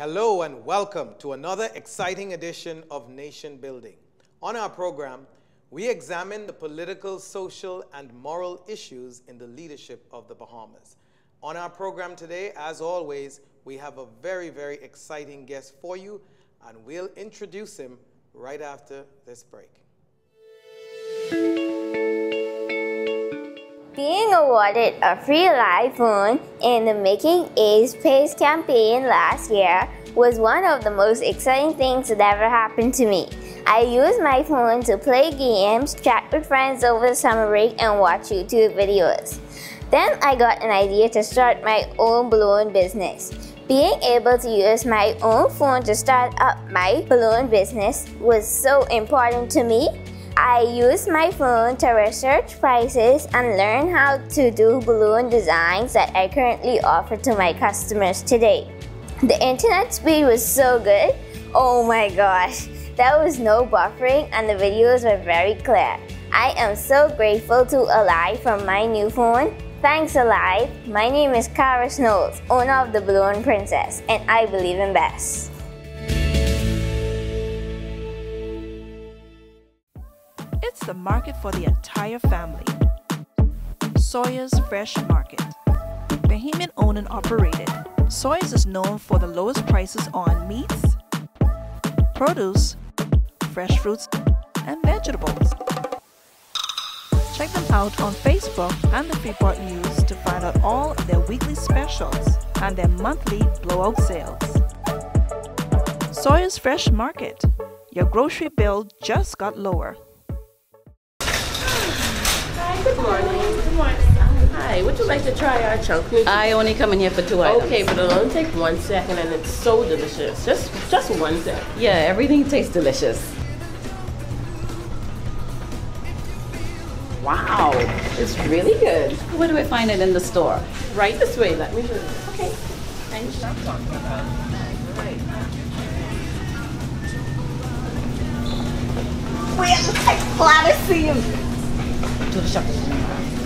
Hello and welcome to another exciting edition of Nation Building. On our program, we examine the political, social, and moral issues in the leadership of the Bahamas. On our program today, as always, we have a very, very exciting guest for you, and we'll introduce him right after this break. Being awarded a free iPhone in the Making A's Pace campaign last year was one of the most exciting things that ever happened to me. I used my phone to play games, chat with friends over the summer break, and watch YouTube videos. Then I got an idea to start my own balloon business. Being able to use my own phone to start up my balloon business was so important to me. I used my phone to research prices and learn how to do balloon designs that I currently offer to my customers today. The internet speed was so good. Oh my gosh, there was no buffering and the videos were very clear. I am so grateful to Aliv for my new phone. Thanks Aliv. My name is Kara Snows, owner of the Balloon Princess, and I believe in best. It's the market for the entire family. Sawyer's Fresh Market. Bahamian owned and operated. Sawyer's is known for the lowest prices on meats, produce, fresh fruits, and vegetables. Check them out on Facebook and the Freeport News to find out all of their weekly specials and their monthly blowout sales. Sawyer's Fresh Market. Your grocery bill just got lower. Hi, good morning. Good morning. Hi, would you like to try our chunk noodles? I only come in here for two items. Okay, but it'll only take one second and it's so delicious. Just just one second. Yeah, everything tastes delicious. Wow, it's really good. Where do I find it in the store? Right this way, let me show you. Okay. Thank you. Glad to see you. Do the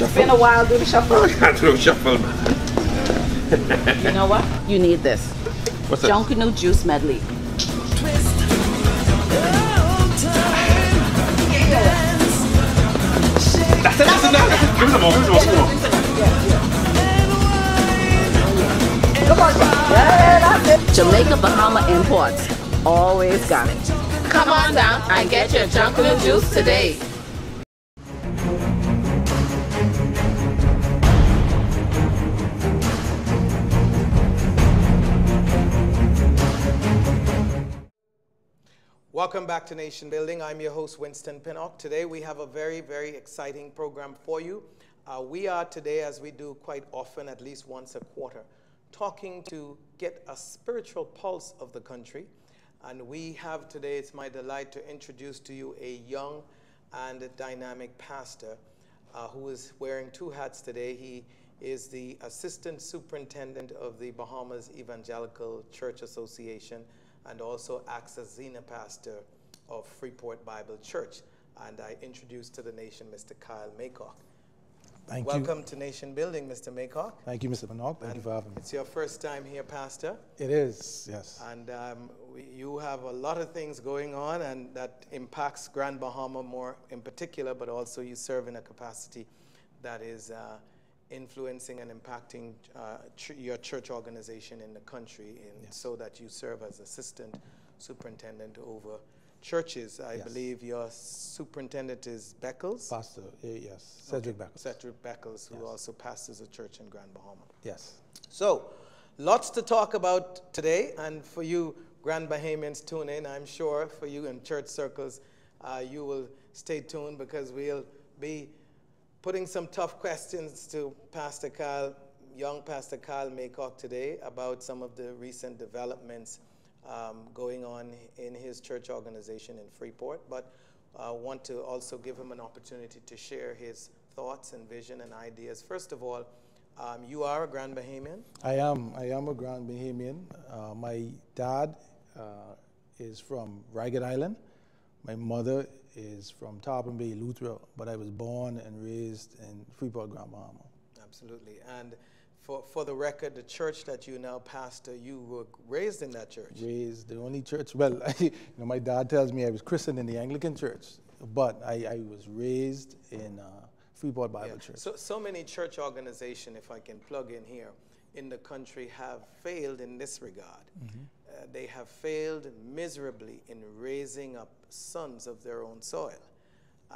shuffle. It's been a while, do the shuffle. can't do a shuffle, man. You know what? You need this. What's that? Junkanoo Juice Medley. That's it, that's it, that's it. Give me some more, give me some more, give me some more. Jamaica Bahama Imports. Always got it. Come on down and get your Junkanoo juice today. Welcome back to Nation Building. I'm your host, Winston Pinnock. Today we have a very, very exciting program for you. Uh, we are today, as we do quite often, at least once a quarter, talking to get a spiritual pulse of the country. And we have today, it's my delight to introduce to you a young and dynamic pastor uh, who is wearing two hats today. He is the assistant superintendent of the Bahamas Evangelical Church Association and also acts as Zena pastor of Freeport Bible Church. And I introduce to the nation Mr. Kyle Maycock. Thank you. Welcome to Nation Building, Mr. Maycock. Thank you, Mr. Pinnock. Thank you for having me. It's your first time here, Pastor. It is, yes. And um, we, you have a lot of things going on, and that impacts Grand Bahama more in particular, but also you serve in a capacity that is uh, influencing and impacting uh, ch- your church organization in the country, in, so that you serve as assistant superintendent over churches. I Yes. believe your superintendent is Beckles. Pastor, eh, yes. Cedric Okay, Beckles. Cedric Beckles, who Yes. also pastors a church in Grand Bahama. Yes. So, lots to talk about today, and for you Grand Bahamians tune in, I'm sure for you in church circles, uh, you will stay tuned because we'll be putting some tough questions to Pastor Kyle, young Pastor Kyle Maycock today about some of the recent developments um, going on in his church organization in Freeport, but uh, want to also give him an opportunity to share his thoughts and vision and ideas. First of all, um, you are a Grand Bahamian. I am. I am a Grand Bahamian. Uh, my dad uh, is from Ragged Island. My mother is from Tarpum Bay, Eleuthera, but I was born and raised in Freeport, Grand Bahama. Absolutely. And for, for the record, the church that you now pastor, you were raised in that church. Raised the only church. Well, you know, my dad tells me I was christened in the Anglican church, but I, I was raised in uh, Freeport Bible Yeah. Church. So, so many church organizations, if I can plug in here, in the country have failed in this regard. Uh, they have failed miserably in raising up sons of their own soil.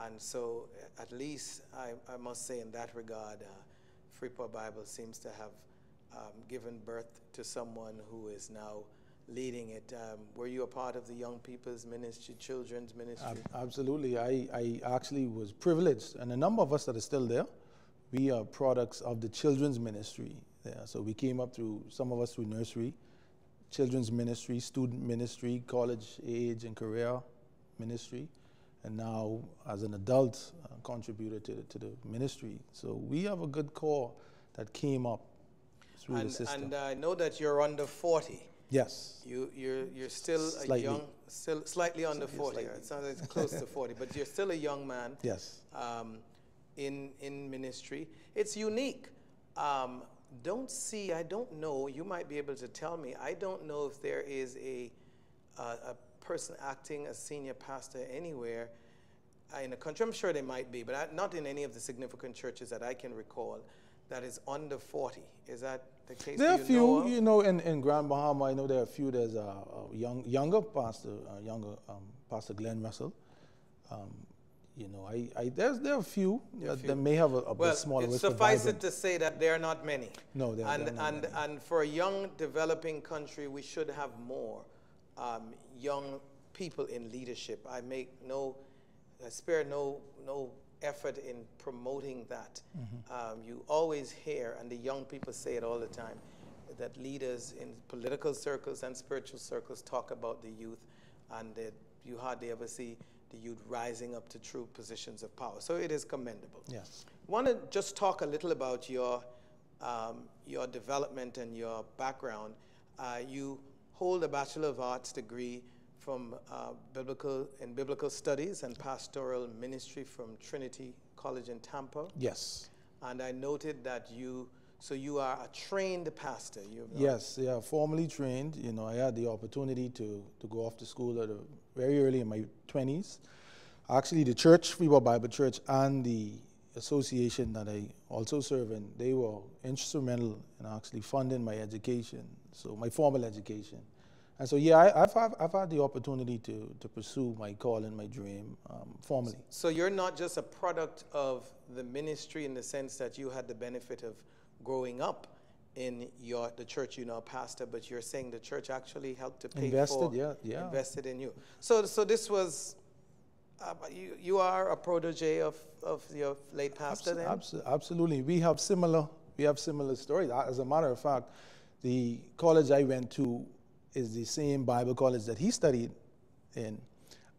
And so, uh, at least I, I must say, in that regard, uh, Freeport Bible seems to have um, given birth to someone who is now leading it. Um, were you a part of the young people's ministry, children's ministry? Ab- Absolutely. I, I actually was privileged, and a number of us that are still there, we are products of the children's ministry there. So we came up through, some of us through nursery, children's ministry, student ministry, college age and career ministry, and now as an adult uh, contributor to, the- to the ministry. So we have a good core that came up through and the system. and I know that you're under 40. yes. You, you're, you're still a young, still slightly under 40. slightly. It sounds like it's close to 40, but you're still a young man Yes. um, in, in ministry. It's unique. Um, don't see, I don't know, you might be able to tell me. I don't know if there is a, uh, a person acting as senior pastor anywhere uh, in the country. I'm sure there might be, but I, not in any of the significant churches that I can recall that is under 40. Is that the case? There are a few, know you know, in, in Grand Bahama, I know there are a few. There's a, a young, younger pastor, uh, younger um, Pastor Glenn Russell. Um, you know, I, I there's there are a few a few. that may have a, a Well, bit smaller. it but suffice it to say that there are not many. No, there- and, are not and, many. and for a young developing country, we should have more um, young people in leadership. I make no, I spare no, no effort in promoting that. Mm-hmm. Um, you always hear, and the young people say it all the time, that leaders in political circles and spiritual circles talk about the youth, and that you hardly ever see the youth rising up to true positions of power. So it is commendable. Yes. Want to just talk a little about your um, your development and your background. Uh, you hold a Bachelor of Arts degree from uh, biblical in biblical studies and pastoral ministry from Trinity College in Tampa. Yes. And I noted that you so you are a trained pastor. You Yes, yeah, formally trained. You know, I had the opportunity to, to go off to school at a, very early in my 20s. Actually, the church, Freeport Bible Church, and the association that I also serve in, they were instrumental in actually funding my education, so my formal education. And so, yeah, I, I've, I've, I've had the opportunity to, to pursue my call and my dream um, formally. So you're not just a product of the ministry in the sense that you had the benefit of growing up in your the church you now pastor, but you're saying the church actually helped to pay Invested, for yeah, yeah. invested in you. So so this was uh, you you are a protege of, of your late pastor then? Abso- absolutely. We have similar we have similar stories. As a matter of fact, the college I went to is the same Bible college that he studied in.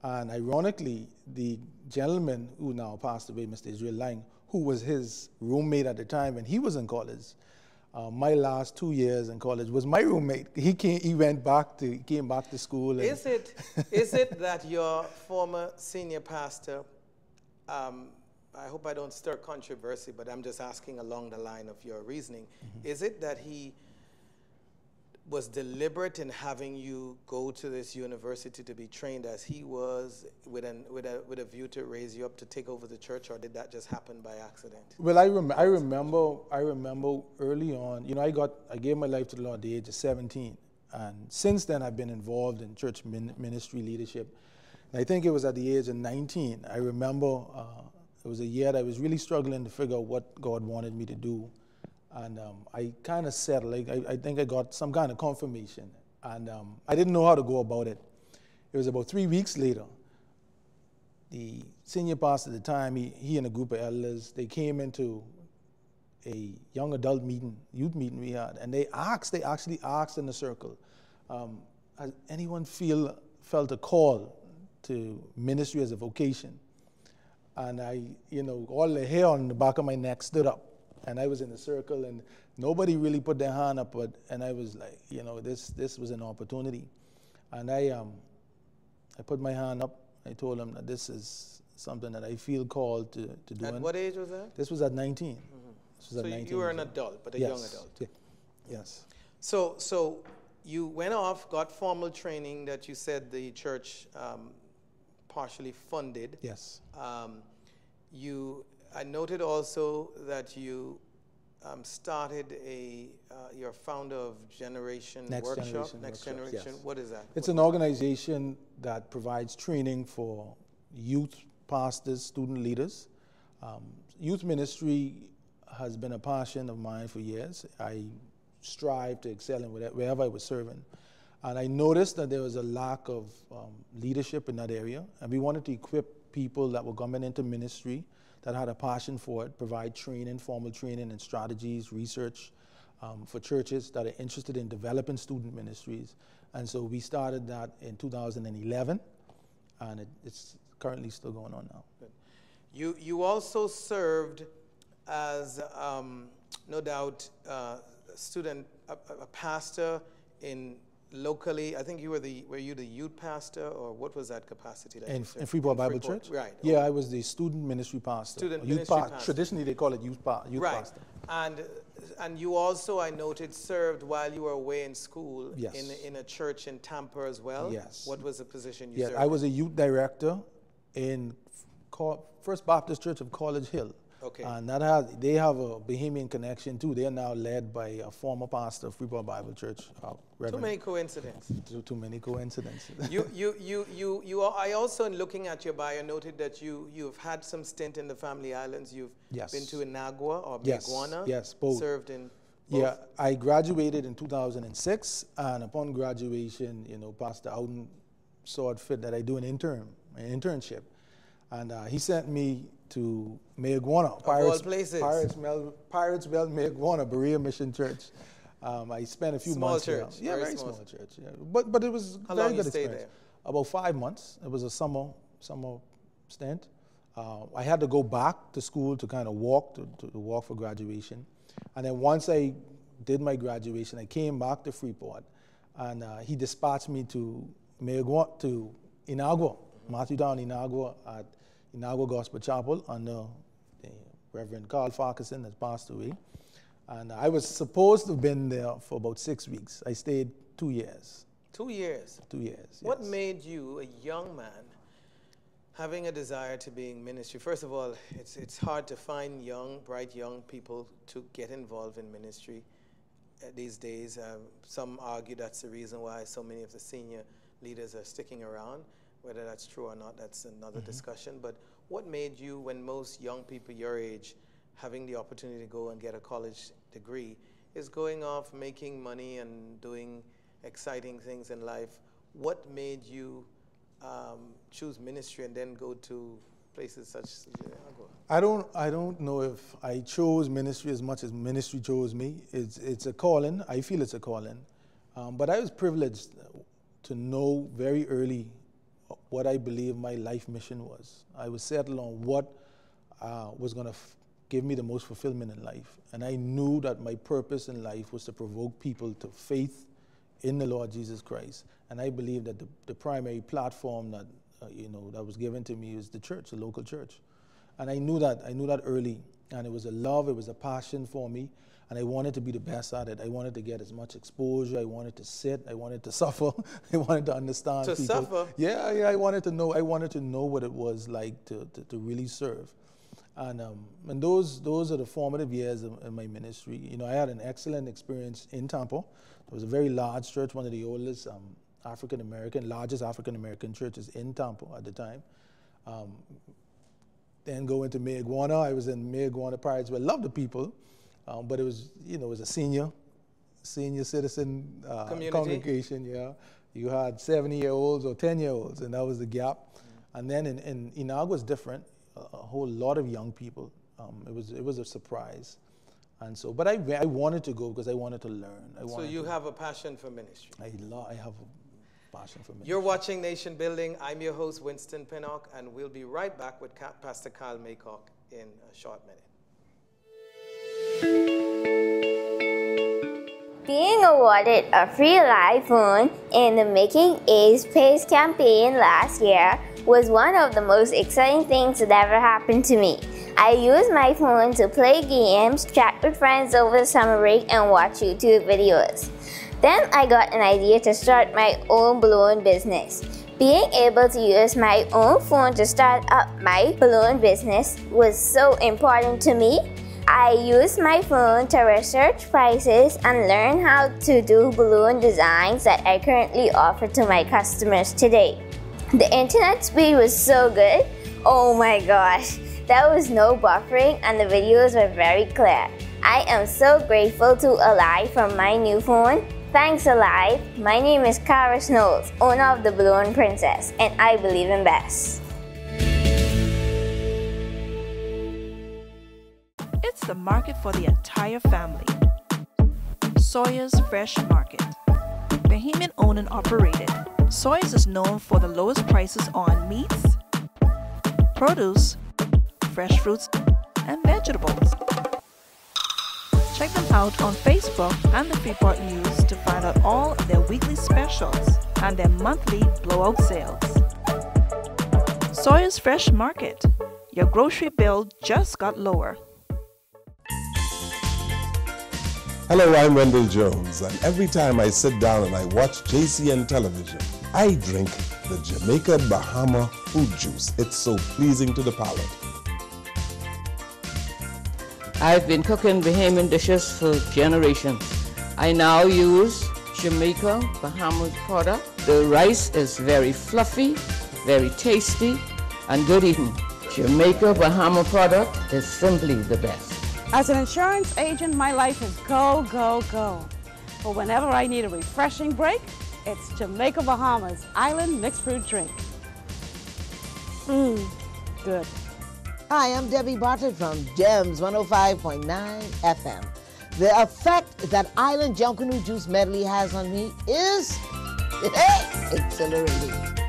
And ironically, the gentleman who now passed away, Mr. Israel Lang, who was his roommate at the time when he was in college, uh, my last two years in college was my roommate. He came, he went back to, he came back to school. Is it is it that your former senior pastor um, I hope I don't stir controversy, but I'm just asking along the line of your reasoning. Is it that he was deliberate in having you go to this university to be trained as he was with, an, with, a, with a view to raise you up to take over the church, or did that just happen by accident? Well, I, rem- I remember, I remember early on, you know, I got, I gave my life to the Lord at the age of 17. And since then, I've been involved in church min- ministry leadership. And I think it was at the age of 19. I remember uh, it was a year that I was really struggling to figure out what God wanted me to do. And um, I kind of settled, like, I, I think I got some kind of confirmation. And um, I didn't know how to go about it. It was about three weeks later the senior pastor at the time, he, he and a group of elders, they came into a young adult meeting, youth meeting we had, and they asked, they actually asked in the circle, um, has anyone feel felt a call to ministry as a vocation? And I, you know, all the hair on the back of my neck stood up, and I was in the circle, and nobody really put their hand up, but and I was like, you know, this this was an opportunity, and I um, I put my hand up. I told him that this is something that I feel called to, to do. At And what age was that? This was at 19. this was So at you 19 were an adult, but a yes. young adult. Yeah. Yes. So, so you went off, got formal training that you said the church um, partially funded. Yes. Um, you, I noted also that you um, started a, uh, you're founder of Generation Next Workshop. Generation Next Workshops, Generation. yes. What is that? It's an organization that provides training for youth pastors, student leaders. Um, youth ministry has been a passion of mine for years. I strive to excel in whatever- wherever I was serving. And I noticed that there was a lack of um, leadership in that area. And we wanted to equip people that were coming into ministry that had a passion for it, provide training, formal training and strategies, research um, for churches that are interested in developing student ministries. And so we started that in 2011, and it, it's currently still going on now. You, you also served as, um, no doubt, uh, student, a- a pastor in locally. I think you were the, were you the youth pastor, or what was that capacity? That In, in Freeport Bible Freeport, Church? Right. Yeah, I was the student ministry pastor. Student youth ministry pa- pastor. Traditionally, they call it youth, pa- youth right. pastor. And, and you also, I noted, served while you were away in school Yes. in, in a church in Tampa as well. Yes. What was the position you Yeah, served? I was a youth director in First Baptist Church of College Hill. Okay. And that has, they have a Bahamian connection too. They are now led by a former pastor of Freeport Bible Church, uh, Too many coincidences. Too, too many coincidences. you, you, you, you, you, are- I also, in looking at your bio, noted that you, you've had some stint in the Family Islands. You've Yes. been to Inagua or Yes, yes, both. Served in both. Yeah, I graduated in 2006, and upon graduation, you know, Pastor Outten saw it fit that I do an intern, an internship, and uh, he sent me to Mayaguana, all places. Pirates, Mel, Pirates Well, Mayaguana, Berea Mission Church. Um, I spent a few Small months church, there. Yeah, very very small. small, church. Yeah. But but it was How very good experience. About five months. It was a summer summer stint. Uh, I had to go back to school to kind of walk to, to, to walk for graduation, and then once I did my graduation, I came back to Freeport, and uh, he dispatched me to Mayagua, to Inagua, Matthew Town Inagua at Inagua Gospel Chapel under the Reverend Carl Farquharson has passed away. And I was supposed to have been there for about six weeks. I stayed two years. Two years. Two years. What yes. made you, a young man, having a desire to be in ministry? First of all, it's, it's hard to find young, bright young people to get involved in ministry uh, these days. Um, some argue that's the reason why so many of the senior leaders are sticking around. Whether that's true or not, that's another Mm-hmm. discussion. But what made you, when most young people your age, having the opportunity to go and get a college degree, is going off making money and doing exciting things in life? What made you um, choose ministry and then go to places such as Niagara? I don't, I don't know if I chose ministry as much as ministry chose me. It's, it's a calling. I feel it's a calling. Um, but I was privileged to know very early what I believe my life mission was. I was settled on what uh, was going to f- give me the most fulfillment in life. And I knew that my purpose in life was to provoke people to faith in the Lord Jesus Christ. And I believe that the, the primary platform that, uh, you know, that was given to me is the church, the local church. And I knew that, I knew that early. And it was a love, it was a passion for me. And I wanted to be the best at it. I wanted to get as much exposure. I wanted to sit. I wanted to suffer. I wanted to understand To people. suffer? Yeah, yeah. I wanted to know. I wanted to know what it was like to, to, to really serve. And, um, and those, those are the formative years of, in my ministry. You know, I had an excellent experience in Tampa. It was a very large church, one of the oldest um, African American, largest African American churches in Tampa at the time. Um, then go into Mayaguana, I was in Mayaguana Pirates. I loved the people, um, but it was, you know, it was a senior, senior citizen uh, congregation. Yeah, you had 70 year olds or 10 year olds, and that was the gap. Mm. And then in, in Inagua was different, a, a whole lot of young people. Um, it was it was a surprise, and so, but I I wanted to go because I wanted to learn. I So you to, have a passion for ministry. I, lo- I have a passion for ministry. You're watching Nation Building. I'm your host, Winston Pinnock, and we'll be right back with Pastor Kyle Maycock in a short minute. Being awarded a free iPhone in the Making A's Pays campaign last year was one of the most exciting things that ever happened to me. I use my phone to play games, chat with friends over the summer break, and watch YouTube videos. Then I got an idea to start my own balloon business. Being able to use my own phone to start up my balloon business was so important to me. I use my phone to research prices and learn how to do balloon designs that I currently offer to my customers today. The internet speed was so good. Oh my gosh. There was no buffering and the videos were very clear. I am so grateful to Aliv for my new phone. Thanks Aliv. My name is Kara Snows, owner of the Balloon Princess, and I believe in best. The market for the entire family. Sawyer's Fresh Market. Bahamian owned and operated, Sawyer's is known for the lowest prices on meats, produce, fresh fruits, and vegetables. Check them out on Facebook and the Freeport News to find out all their weekly specials and their monthly blowout sales. Sawyer's Fresh Market. Your grocery bill just got lower. Hello, I'm Wendell Jones, and every time I sit down and I watch JCN television, I drink the Jamaica Bahama fruit juice. It's so pleasing to the palate. I've been cooking Bahamian dishes for generations. I now use Jamaica Bahama product. The rice is very fluffy, very tasty, and good eating. Jamaica Bahama product is simply the best. As an insurance agent, my life is go, go, go. But whenever I need a refreshing break, it's Jamaica Bahamas Island Mixed Fruit Drink. Mmm, good. Hi, I'm Debbie Bartlett from GEMS 105.9 FM. The effect that Island Junkanoo Juice Medley has on me is exhilarating.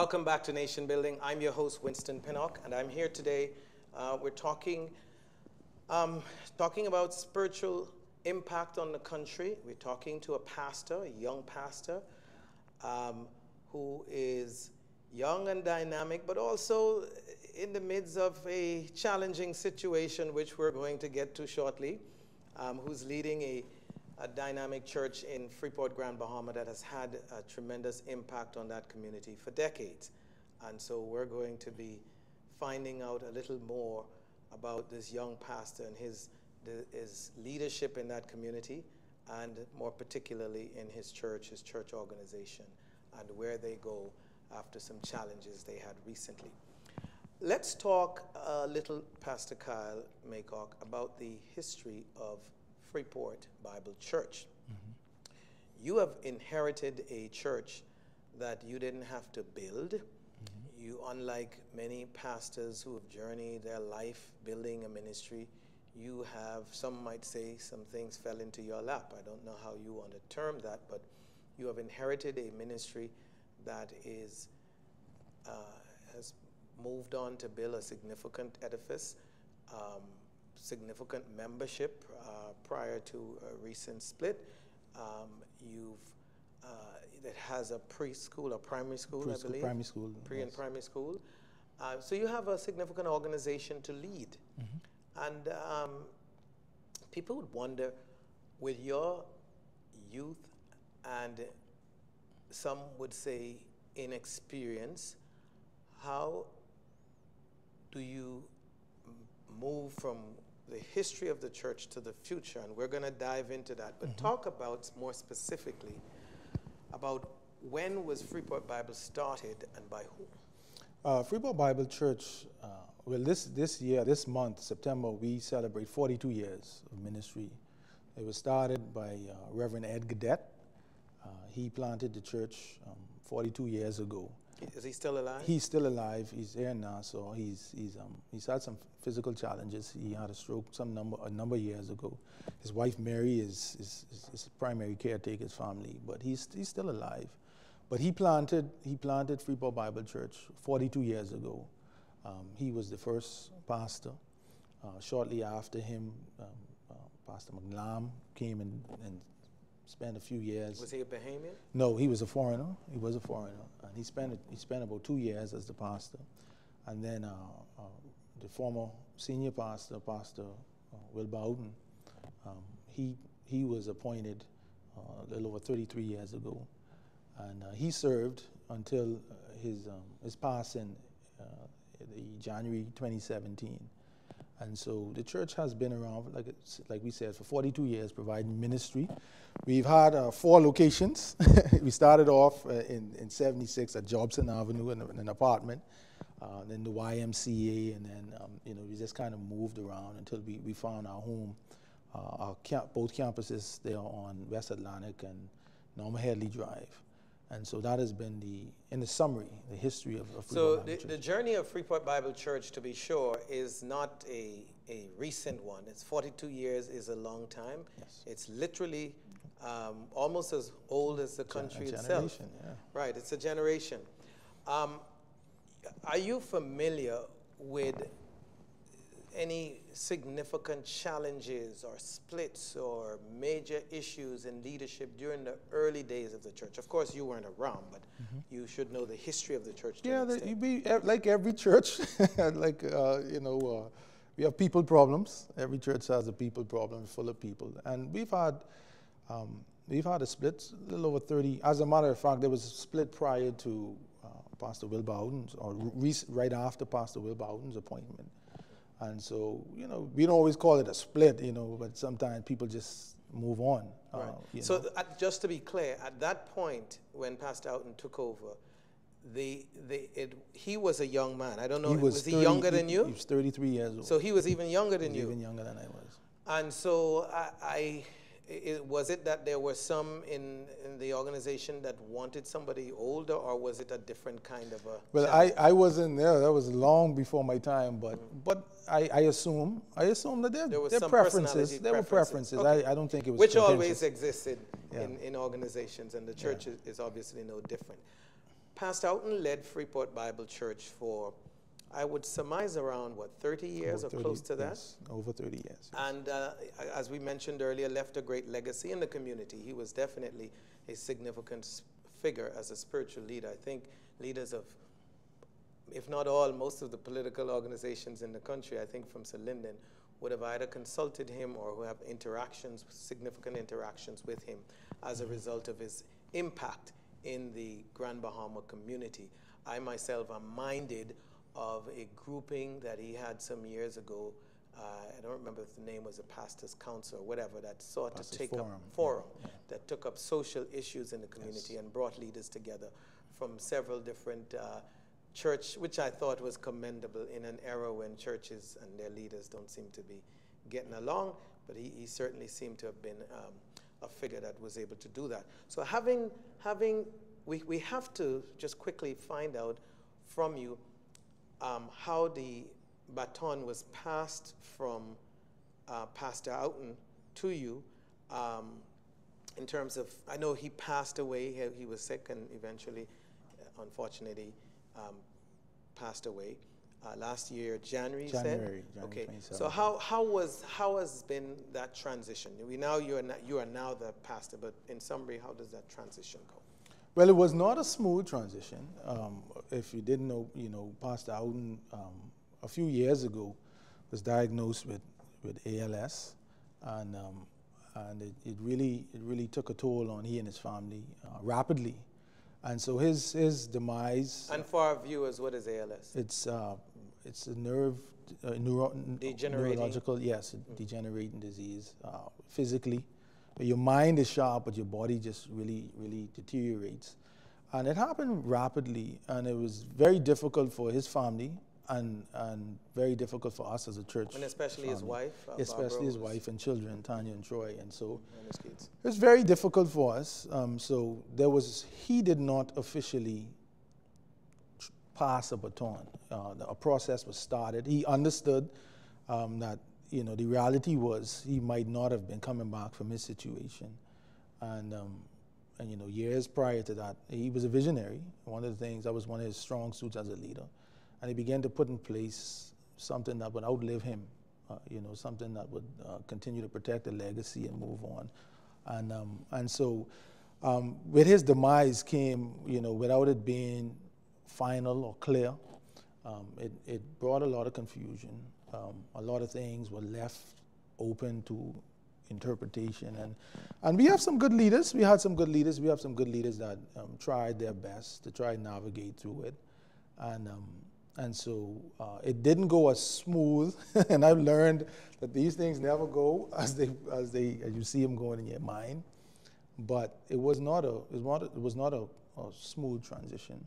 Welcome back to Nation Building. I'm your host, Winston Pinnock, and I'm here today. Uh, we're talking, um, talking about spiritual impact on the country. We're talking to a pastor, a young pastor, um, who is young and dynamic, but also in the midst of a challenging situation, which we're going to get to shortly, um, who's leading a a dynamic church in Freeport, Grand Bahama that has had a tremendous impact on that community for decades. And so we're going to be finding out a little more about this young pastor and his, his leadership in that community, and more particularly in his church, his church organization, and where they go after some challenges they had recently. Let's talk a little, Pastor Kyle Maycock, about the history of Freeport Bible Church. Mm-hmm. You have inherited a church that you didn't have to build. Mm-hmm. You, unlike many pastors who have journeyed their life building a ministry, you have, some might say, some things fell into your lap. I don't know how you want to term that, but you have inherited a ministry that is, uh, has moved on to build a significant edifice. Um, significant membership uh, prior to a recent split. Um, you've uh, that has a preschool a primary school, preschool, I believe. Primary school. Pre yes. and primary school. Uh, so you have a significant organization to lead, mm-hmm. and um, people would wonder, with your youth and some would say inexperience, how do you move from the history of the church to the future, and we're going to dive into that. But mm-hmm. talk about more specifically about when was Freeport Bible started and by whom? Uh, Freeport Bible Church, uh, well, this, this year, this month, September, we celebrate 42 years of ministry. It was started by uh, Reverend Ed Gadet. Uh, he planted the church um, 42 years ago. Is he still alive? He's still alive. He's there now, so he's he's um he's had some physical challenges. He had a stroke some number a number of years ago. His wife Mary is is, is, is primary caretaker his family, but he's he's still alive. But he planted he planted Freeport Bible Church 42 years ago. Um, he was the first pastor, Uh, shortly after him, um, uh, Pastor McLam came and, and spent a few years. Was he a Bahamian? No, he was a foreigner. He was a foreigner, and he spent he spent about two years as the pastor, and then uh, uh, the former senior pastor, Pastor uh, Will Bowden, um, he he was appointed uh, a little over 33 years ago, and uh, he served until uh, his um, his passing, the January 2017. And so the church has been around, like, like we said, for 42 years providing ministry. We've had uh, four locations. we started off uh, in, in 76 at Jobson Avenue in, in an apartment, uh, then the YMCA, and then, um, you know, we just kind of moved around until we, we found our home. Uh, our camp, both campuses, they are on West Atlantic and Norma Headley Drive. And so that has been the, in the summary, the history of, of So the, the, journey of Freeport Bible Church, to be sure, is not a, a recent one. It's 42 years is a long time. Yes. It's literally um, almost as old as the country a itself. Yeah. Right, it's a generation. Um, are you familiar with any significant challenges or splits or major issues in leadership during the early days of the church? Of course, you weren't around, but mm -hmm. you should know the history of the church. Yeah, the, be, like every church, like, uh, you know, uh, we have people problems. Every church has a people problem, full of people. And we've had, um, we've had a split, a little over 30. As a matter of fact, there was a split prior to uh, Pastor Will Bowden's, or right after Pastor Will Bowden's appointment. And so, you know, we don't always call it a split, you know, but sometimes people just move on. Uh, right. Uh, so just to be clear, at that point when Pastor Outten took over, the, the, it, he was a young man. I don't know, he was, was 30, he younger than you? He was 33 years old. So he was even younger than you? even younger than I was. And so I, I it, was it that there were some in, in the organization that wanted somebody older, or was it a different kind of a? Well, I, I wasn't there. That was long before my time, but mm -hmm. but I, I assume I assume that there, there, there preferences. There were preferences. Okay. I, I don't think it was which always existed yeah. in, in organizations, and the church yeah. is, is obviously no different. Pastor Outten led Freeport Bible Church for I would surmise around what 30 years over or 30, close to that. Yes, over 30 years. Yes. And uh, as we mentioned earlier, left a great legacy in the community. He was definitely a significant figure as a spiritual leader. I think leaders of, if not all, most of the political organizations in the country, I think from Sir Lyndon, would have either consulted him or who have interactions, significant interactions with him as a result of his impact in the Grand Bahama community. I myself am minded of a grouping that he had some years ago. Uh, I don't remember if the name was a pastors' council or whatever that sought pastors to take forum. up forum yeah. that took up social issues in the community yes. and brought leaders together from several different uh, church, which I thought was commendable in an era when churches and their leaders don't seem to be getting along. But he, he certainly seemed to have been um, a figure that was able to do that. So having having we, we have to just quickly find out from you um, how the baton was passed from uh, Pastor Outten to you um, in terms of, I know he passed away, he, he was sick and eventually, uh, unfortunately, um, passed away. Uh, last year, January, January, January okay. So how, how was how has been that transition? We now you are you are now the pastor, but in summary, how does that transition go? Well, it was not a smooth transition. Um, if you didn't know, you know, Pastor Outten um, a few years ago was diagnosed with, with ALS, and um, and it, it, really it really took a toll on he and his family uh, rapidly, and so his his demise. And for our viewers, what is ALS? It's uh, it's a nerve uh, neuro degenerating. neurological yes, mm degenerating disease uh, physically your mind is sharp, but your body just really, really deteriorates. And it happened rapidly, and it was very difficult for his family and, and very difficult for us as a church. And especially family. his wife? Uh, especially his wife and children, Tanya and Troy. And so and his kids. it was very difficult for us. Um, so there was, he did not officially pass a baton. Uh, a process was started. He understood um, that you know, the reality was he might not have been coming back from his situation. And, um, and, you know, years prior to that, he was a visionary. One of the things, that was one of his strong suits as a leader. And he began to put in place something that would outlive him. uh, you know, something that would uh, continue to protect the legacy and move on. And, um, and so um, with his demise came, you know, without it being final or clear, um, it, it brought a lot of confusion. Um, a lot of things were left open to interpretation. And, and we have some good leaders. We had some good leaders. We have some good leaders that um, tried their best to try and navigate through it. And, um, and so uh, it didn't go as smooth. and I've learned that these things never go as, they, as, they, as you see them going in your mind. But it was not a, it was not a, it was not a, a smooth transition.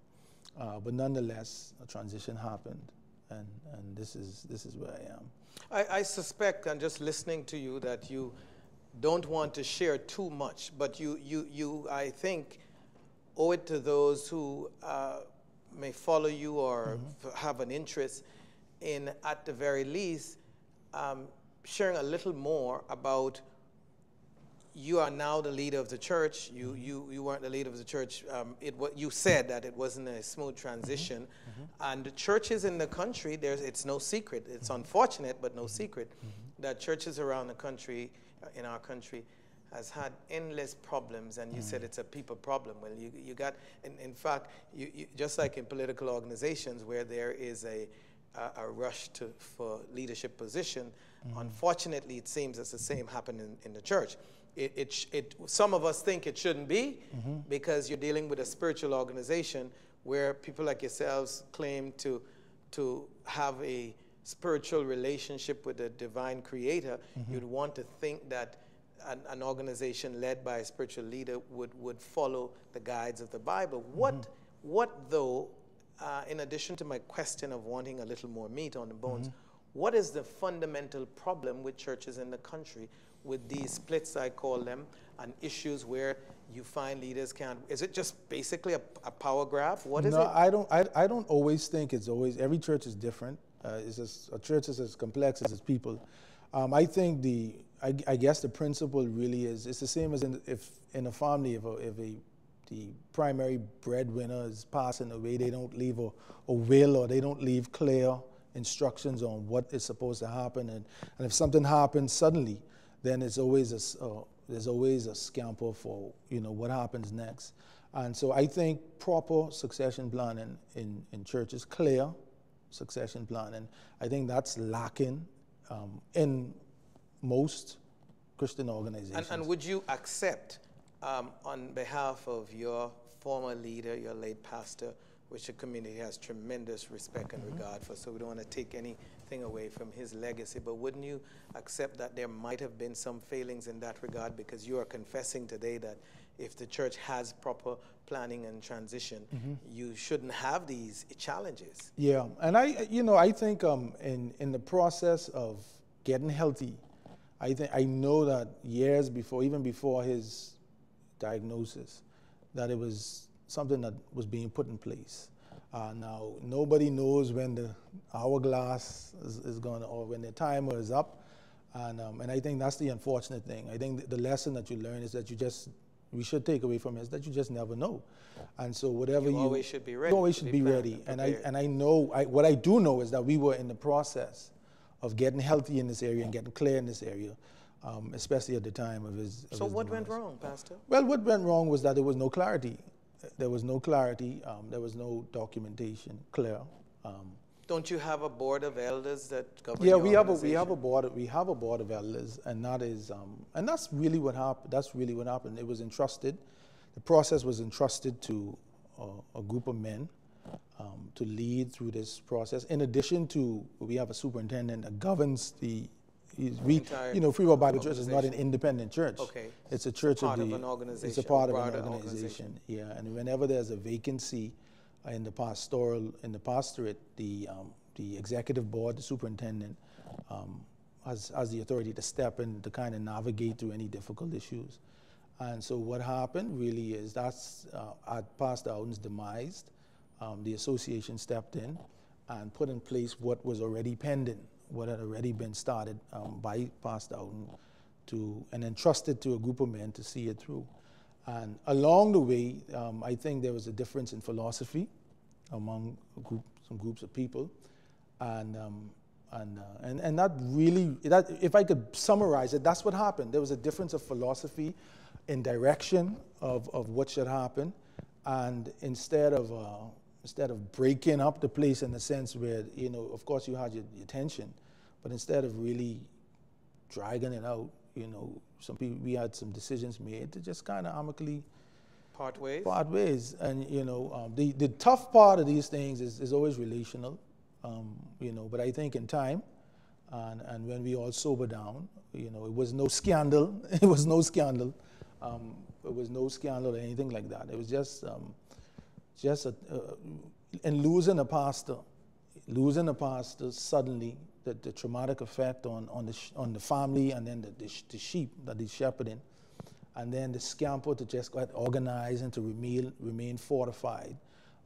Uh, but nonetheless, a transition happened. And, and this, is, this is where I am. I, I suspect, and just listening to you, that you don't want to share too much, but you, you, you I think, owe it to those who uh, may follow you or mm-hmm. have an interest in, at the very least, um, sharing a little more about you are now the leader of the church. You, mm-hmm. you, you weren't the leader of the church. Um, it, what you said that it wasn't a smooth transition. Mm-hmm. mm-hmm. And the churches in the country, there's, it's no secret. It's mm-hmm. unfortunate, but no secret mm-hmm. that churches around the country, uh, in our country, has had endless problems, and you mm. said it's a people problem. Well, you, you got, in, in fact, you, you, just like in political organizations where there is a, a, a rush to, for leadership position, mm. unfortunately, it seems it's the same happened in, in the church. It, it, it, some of us think it shouldn't be mm-hmm. because you're dealing with a spiritual organization where people like yourselves claim to, to have a spiritual relationship with the divine creator. Mm-hmm. You'd want to think that an, an, organization led by a spiritual leader would, would follow the guides of the Bible. What, what though, uh, in addition to my question of wanting a little more meat on the bones, what is the fundamental problem with churches in the country with these splits, I call them, and issues where you find leaders can't? Is it just basically a, a power grab? What is no, it? I don't, I, I don't always think it's always, every church is different. Uh, it's just, a church is as complex as its people. Um, I think the I, I, guess the principle really is it's the same as in, if in a family if, a, if a, the primary breadwinner is passing away, they don't leave a, a will or they don't leave clear instructions on what is supposed to happen. And, and if something happens suddenly, then it's always a, uh, there's always a scamper for you know what happens next. And so I think proper succession planning in, in churches, clear succession planning, I think that's lacking um, in most Christian organizations. And, and would you accept, um, on behalf of your former leader, your late pastor, which the community has tremendous respect and mm-hmm. regard for, so we don't want to take anything away from his legacy, but wouldn't you accept that there might have been some failings in that regard because you are confessing today that if the church has proper planning and transition, mm-hmm. you shouldn't have these challenges. Yeah, and I, you know, I think um, in in the process of getting healthy, I think I know that years before, even before his diagnosis, that it was something that was being put in place. Uh, now nobody knows when the hourglass is, is going to, or when the timer is up, and um, and I think that's the unfortunate thing. I think the lesson that you learn is that you just we should take away from it is that you just never know, and so whatever you, you always should be ready. You always should be, be ready, and I and I know I, what I do know is that we were in the process of getting healthy in this area and getting clear in this area, um, especially at the time of his. Of so his what demise. went wrong, Pastor? Well, what went wrong was that there was no clarity. There was no clarity. Um, there was no documentation clear. Um, Don't you have a board of elders that govern? Yeah, we have a we have a board we have a board of elders, and that is um, and that's really what happened. That's really what happened. It was entrusted. The process was entrusted to uh, a group of men um, to lead through this process. In addition to, we have a superintendent that governs the, we, you know, Free Will Bible Church is not an independent church. Okay. It's a church part of the. Of an organization. It's a part of an organization. organization. Yeah, and whenever there's a vacancy in the pastoral, in the pastorate, the um, the executive board, the superintendent, um, has has the authority to step in to kind of navigate through any difficult issues. And so what happened really is that's uh, at Pastor Owen's demise um, the association stepped in and put in place what was already pending, what had already been started um, by Pastor Owen to, and entrusted to a group of men to see it through. And along the way, um, I think there was a difference in philosophy among group, some groups of people. And, um, and, uh, and, and that really, that, if I could summarize it, that's what happened. There was a difference of philosophy in direction of, of what should happen. And instead of, uh, instead of breaking up the place in the sense where, you know, of course you had your, your tension, but instead of really dragging it out, you know, some people, we had some decisions made to just kind of amicably part ways. Part ways. And, you know, um, the, the tough part of these things is, is always relational, um, you know, but I think in time, and, and when we all sober down, you know, it was no scandal. it was no scandal. Um, it was no scandal or anything like that. It was just, um, just a, uh, and losing a pastor, losing a pastor suddenly, the, the traumatic effect on, on, the, on the family and then the, the, the sheep that he's shepherding, and then the scamper to just get organized and to remain, remain fortified.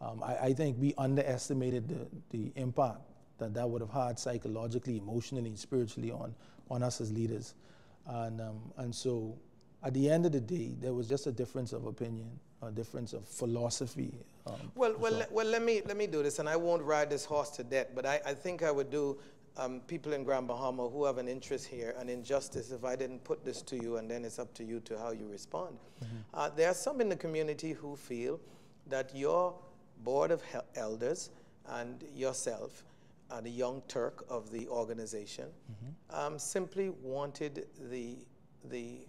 Um, I, I, think we underestimated the, the impact that that would have had psychologically, emotionally, and spiritually on, on us as leaders. And, um, and so at the end of the day, there was just a difference of opinion, a difference of philosophy. Um, well, well, so. well, let me, let me do this, and I won't ride this horse to death, but I, I think I would do um, people in Grand Bahama who have an interest here an injustice if I didn't put this to you, and then it's up to you to how you respond. Mm -hmm. uh, there are some in the community who feel that your board of elders and yourself, and the young Turk of the organization, mm -hmm. um, simply wanted the, the,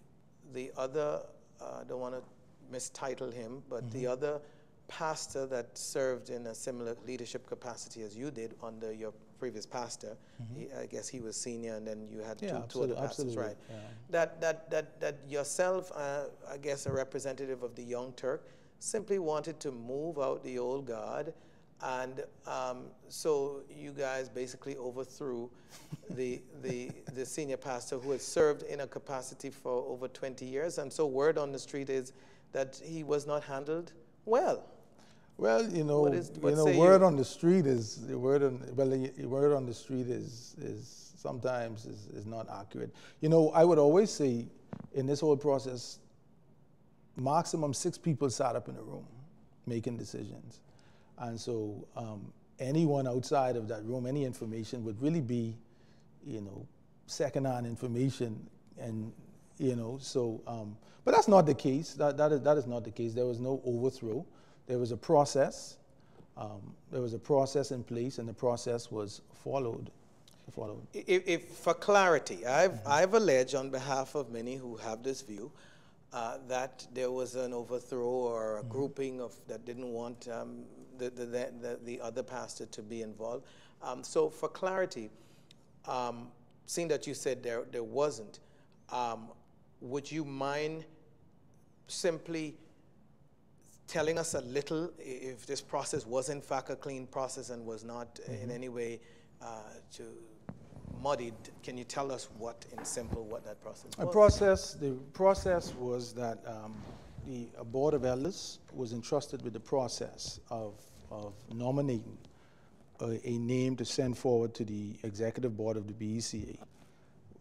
the other, uh, I don't want to mistitle him, but mm -hmm. the mm-hmm. other pastor that served in a similar leadership capacity as you did under your previous pastor. Mm-hmm. He, I guess he was senior, and then you had yeah, two, two other pastors, right? Yeah. That, that, that, that yourself, uh, I guess a representative of the Young Turk, simply wanted to move out the old guard. And um, so you guys basically overthrew the, the, the senior pastor who had served in a capacity for over 20 years. And so word on the street is that he was not handled well. Well, you know, is, you know, word you? on the street is word on well, word on the street is is sometimes is, is not accurate. You know, I would always say in this whole process, maximum six people sat up in a room making decisions, and so um, anyone outside of that room, any information would really be, you know, second-hand information, and you know, so. Um, but that's not the case. That that is that is not the case. There was no overthrow. There was a process. Um, there was a process in place, and the process was followed. followed. If, if for clarity, I've, mm -hmm. I've alleged on behalf of many who have this view uh, that there was an overthrow or a mm -hmm. grouping of that didn't want um, the, the, the, the, other pastor to be involved. Um, so for clarity, um, seeing that you said there, there wasn't, um, would you mind simply telling us a little if this process was in fact a clean process and was not mm -hmm. in mm-hmm. any way uh, to muddied. Can you tell us what, in simple, what that process was? The process, the process was that um, the board of elders was entrusted with the process of, of nominating a, a, name to send forward to the executive board of the BECA,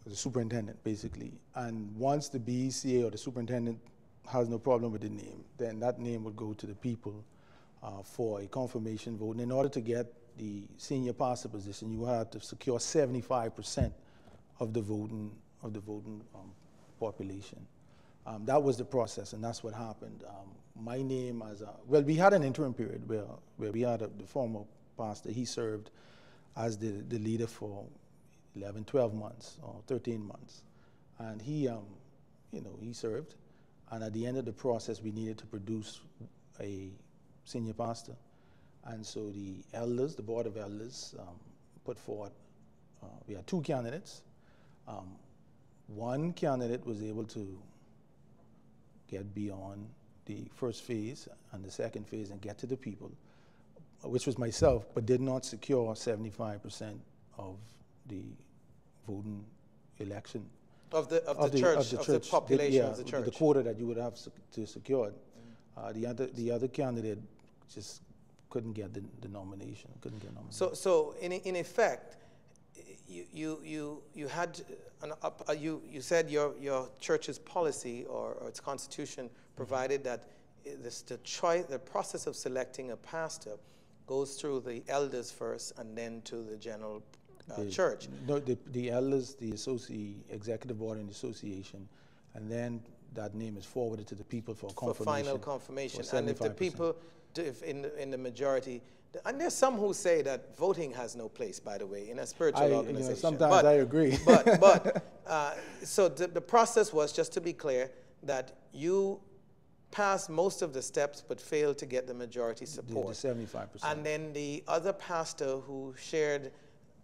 the superintendent, basically. And once the BECA or the superintendent has no problem with the name, then that name would go to the people uh, for a confirmation vote. And in order to get the senior pastor position, you had to secure 75% of the voting of the voting um, population. Um, that was the process, and that's what happened. Um, my name as a, well, we had an interim period where, where we had a, the former pastor, he served as the, the leader for 11, 12 months or 13 months. And he, um, you know, he served. And at the end of the process, we needed to produce a senior pastor. And so the elders, the board of elders, um, put forward, uh, we had two candidates. Um, one candidate was able to get beyond the first phase and the second phase and get to the people, which was myself, but did not secure 75% of the voting election of the, of, of the, the, church, of the, of the population the, yeah, of the church. The quota that you would have to secure. Mm. Uh, the, other, the other candidate just couldn't get the, the nomination, couldn't get nominated. So, so in, in effect, you, you, you, you had an up, uh, you, you said your, your church's policy or, or its constitution provided mm -hmm. that this, the, choice, the process of selecting a pastor goes through the elders first and then to the general uh, The- church. No, the, the elders, the associ, executive board and the association, and then that name is forwarded to the people for for confirmation. final for confirmation. And if the people, do- if in the, in the majority, and there's some who say that voting has no place, by the way, in a spiritual I- you know, organization. sometimes But- I agree. but but uh, so the, the process was just to be clear that you passed most of the steps but failed to get the majority The- support. The seventy-five percent. And then the other pastor who shared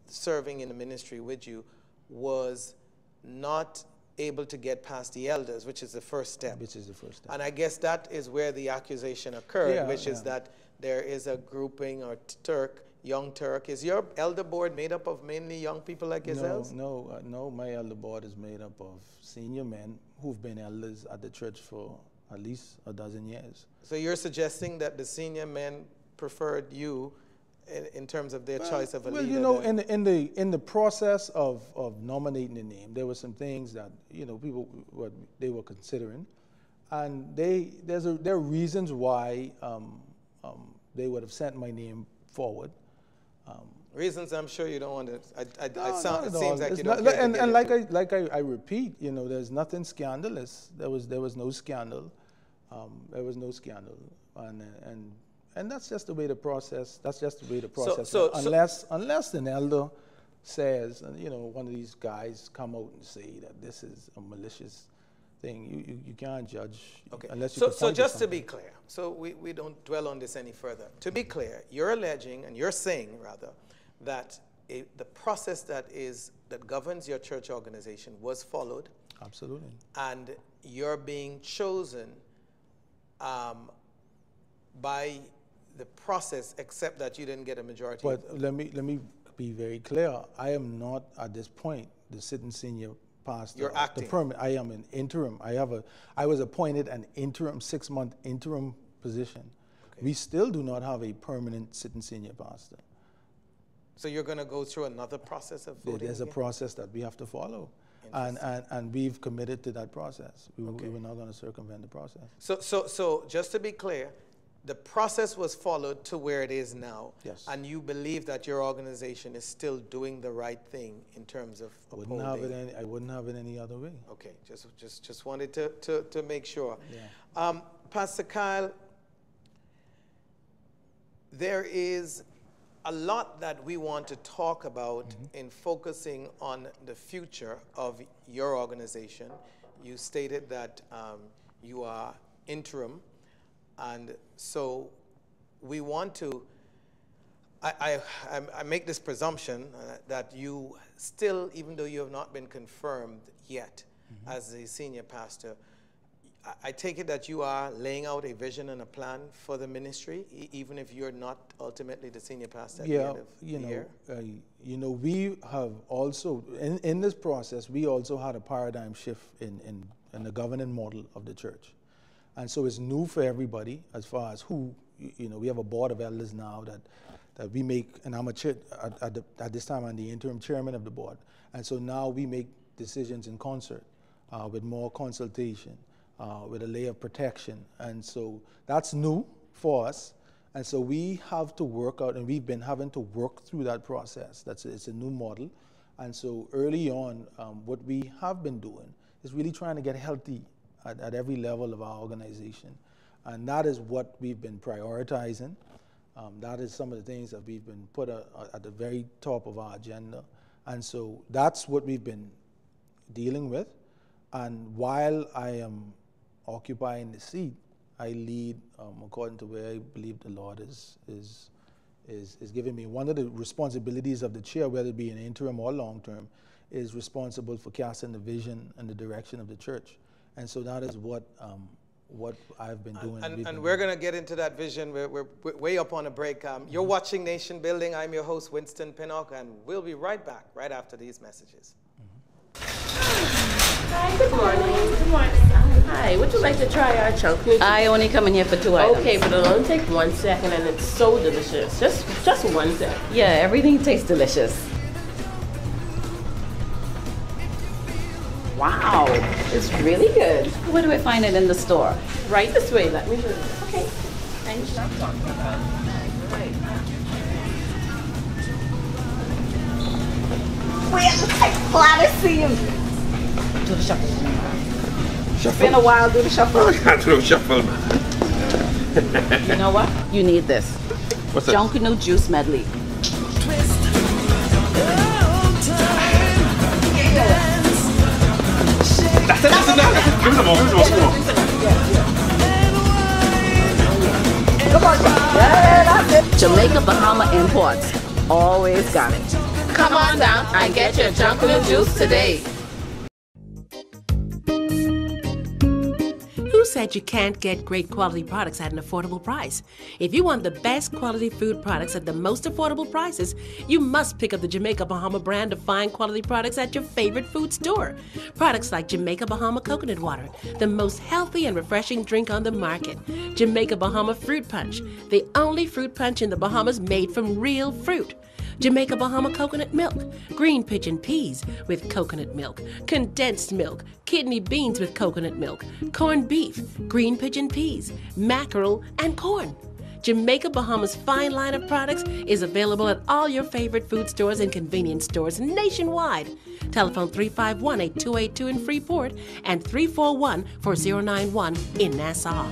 serving in the ministry with you was not able to get past the elders, which is the first step. Which is the first step. And I guess that is where the accusation occurred, Yeah, which is that there is a grouping or Turk, young Turk. Is your elder board made up of mainly young people like yourselves? No, no, uh, no. My elder board is made up of senior men who've been elders at the church for at least a dozen years. So you're suggesting that the senior men preferred you in, in terms of their choice of a well, leader? you know, in the, in the in the process of, of nominating the name, there were some things that you know people what they were considering, and they there's a, there are reasons why um, um, they would have sent my name forward. Reasons I'm sure you don't want to. I, I, I sound, it seems like It's you don't not- and, and like I like I, I repeat, you know, there's nothing scandalous. There was there was no scandal. Um, there was no scandal, and and and that's just the way the process. That's just the way the process. so- so- unless unless an elder says, and you know, one of these guys come out and say that this is a malicious thing, you you, you can't judge Okay. unless you. so, so just to something. be clear, so we, we don't dwell on this any further. To be clear, you're alleging and you're saying rather that a, the process that is that governs your church organization was followed, absolutely. and you're being chosen um, by the process, except that you didn't get a majority. But let me let me be very clear. I am not at this point the sitting senior pastor. You're of the acting. I am an interim. I have a. I was appointed an interim six month interim position. We still do not have a permanent sitting senior pastor. so you're going to go through another process of voting. There's a process that we have to follow, and and, and we've committed to that process. We, we were not going to circumvent the process. So, so, so just to be clear, the process was followed to where it is now. Yes. And you believe that your organization is still doing the right thing in terms of I wouldn't have it any. I wouldn't have it any other way. Okay, just, just, just wanted to, to, to make sure. Yeah. Um, Pastor Kyle, there is a lot that we want to talk about Mm-hmm. in focusing on the future of your organization. You stated that um, you are interim, and so we want to. I, I, I- make this presumption uh, that you still, even though you have not been confirmed yet as the senior pastor, I, I take it that you are laying out a vision and a plan for the ministry, e- even if you're not ultimately the senior pastor at the yeah, end of you the know, year. uh, you know, we have also in, in this process, we also had a paradigm shift in, in, in the governing model of the church, and so it's new for everybody as far as who, you know, we have a board of elders now that that we make, and I'm a chair, at, at, the, at this time I'm the interim chairman of the board, and so now we make decisions in concert uh, with more consultation, uh, with a layer of protection, and so that's new for us. And so we have to work out, and we've been having to work through that process. That's it's a new model, and so early on, um, what we have been doing is really trying to get healthy at, at every level of our organization, and that is what we've been prioritizing. Um, that is some of the things that we've been put a, a- at the very top of our agenda, and so that's what we've been dealing with. And while I am occupying the seat, I lead um, according to where I believe the Lord is, is, is, is giving me. One of the responsibilities of the chair, whether it be an interim or long term, is responsible for casting the vision and the direction of the church. And so that is what, um, what I've been doing. And, we've and been we're going to get into that vision. We're, we're, we're way up on a break. Um, you're watching Nation Building. I'm your host, Winston Pinnock, and we'll be right back right after these messages. Hi, good morning. Good morning. Hi, would you like to try our chunk? I only come in here for two items. Okay, but it'll only take one second and it's so delicious. Just just one second. Yeah, everything tastes delicious. Wow, it's really good. Where do I find it in the store? Right this way, let me show you. Okay. Thank you. Wait, glad to see you. Do the shuffle. Shuffle? It's been a while, do the shuffle. I can't do shuffle, you know what? You need this. What's that? Junkanoo Juice Medley. Jamaica Bahama Imports. Always got it. Come on down and get your Junkanoo juice today. Said you can't get great quality products at an affordable price? If you want the best quality food products at the most affordable prices, you must pick up the Jamaica Bahama brand of fine quality products at your favorite food store. Products like Jamaica Bahama Coconut Water, the most healthy and refreshing drink on the market. Jamaica Bahama Fruit Punch, the only fruit punch in the Bahamas made from real fruit. Jamaica Bahama coconut milk, green pigeon peas with coconut milk, condensed milk, kidney beans with coconut milk, corned beef, green pigeon peas, mackerel, and corn. Jamaica Bahamas fine line of products is available at all your favorite food stores and convenience stores nationwide. Telephone 351 8282 in Freeport and 341 4091 in Nassau.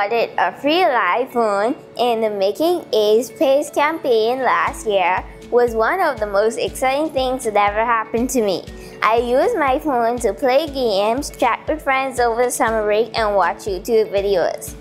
Awarded a free iPhone in the Making A's Pays campaign last year was one of the most exciting things that ever happened to me. I used my phone to play games, chat with friends over the summer break, and watch YouTube videos.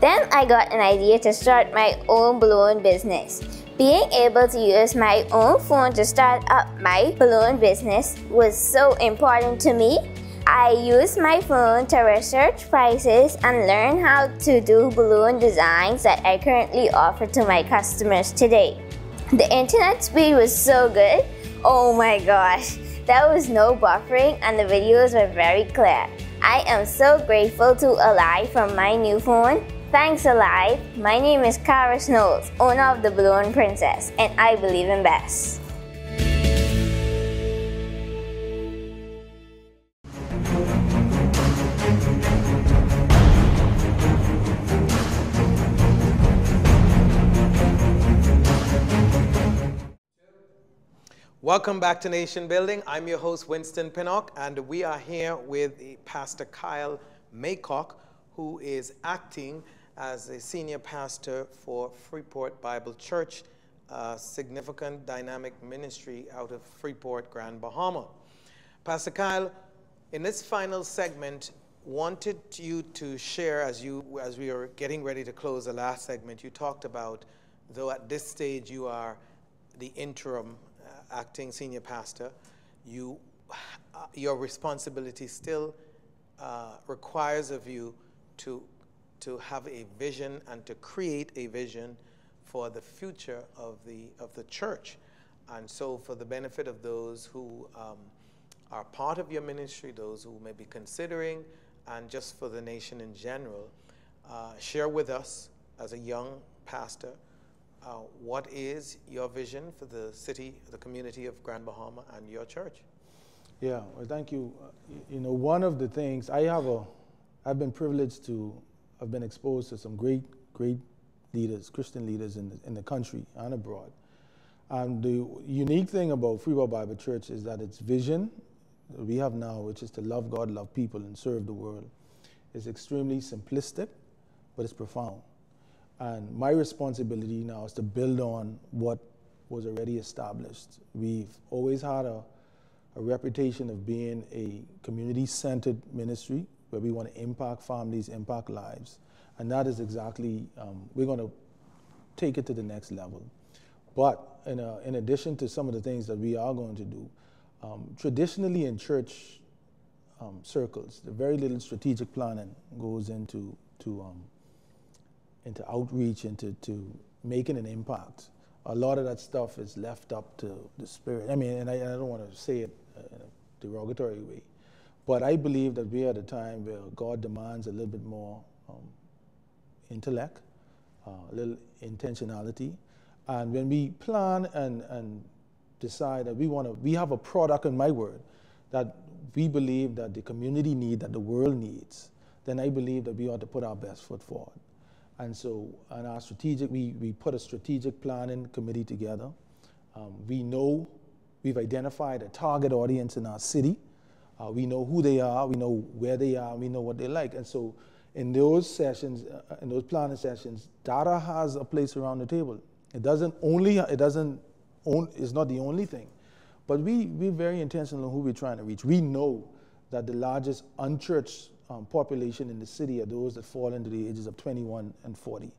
Then I got an idea to start my own balloon business. Being able to use my own phone to start up my balloon business was so important to me. I use my phone to research prices and learn how to do balloon designs that I currently offer to my customers today. The internet speed was so good. Oh my gosh, there was no buffering and the videos were very clear. I am so grateful to Aliv for my new phone. Thanks Aliv. My name is Kara Snows, owner of the Balloon Princess, and I believe in best. Welcome back to Nation Building. I'm your host, Winston Pinnock, and we are here with Pastor Kyle Maycock, who is acting as a senior pastor for Freeport Bible Church, a significant dynamic ministry out of Freeport, Grand Bahama. Pastor Kyle, in this final segment, wanted you to share as you as we are getting ready to close the last segment. You talked about, though at this stage you are the interim acting senior pastor, you uh, your responsibility still uh, requires of you to to have a vision and to create a vision for the future of the of the church. And so, for the benefit of those who um, are part of your ministry, those who may be considering, and just for the nation in general, uh, share with us as a young pastor uh, what is your vision for the city, the community of Grand Bahama, and your church? Yeah, well, thank you. Uh, you know, one of the things I have a, I've been privileged to, I've been exposed to some great, great leaders, Christian leaders in the, in the country and abroad. And the unique thing about Freeport Bible Church is that its vision that we have now, which is to love God, love people, and serve the world, is extremely simplistic, but it's profound. And my responsibility now is to build on what was already established. We've always had a, a reputation of being a community centered ministry where we want to impact families, impact lives. And that is exactly, um, we're going to take it to the next level. But in, a, in addition to some of the things that we are going to do, um, traditionally in church um, circles, the very little strategic planning goes into to, um, into outreach, into to making an impact. A lot of that stuff is left up to the spirit. I mean, and I, I don't want to say it in a derogatory way, but I believe that we are at a time where God demands a little bit more um, intellect, uh, a little intentionality, and when we plan and, and decide that we want to, we have a product in my word that we believe that the community need, that the world needs, then I believe that we ought to put our best foot forward. And so, on our strategic, we, we put a strategic planning committee together. Um, we know we've identified a target audience in our city. Uh, we know who they are, we know where they are, we know what they like. And so, in those sessions, uh, in those planning sessions, data has a place around the table. It doesn't only, it doesn't, own, it's not the only thing. But we, we're very intentional on who we're trying to reach. We know that the largest unchurched um, population in the city are those that fall into the ages of 21 and 40.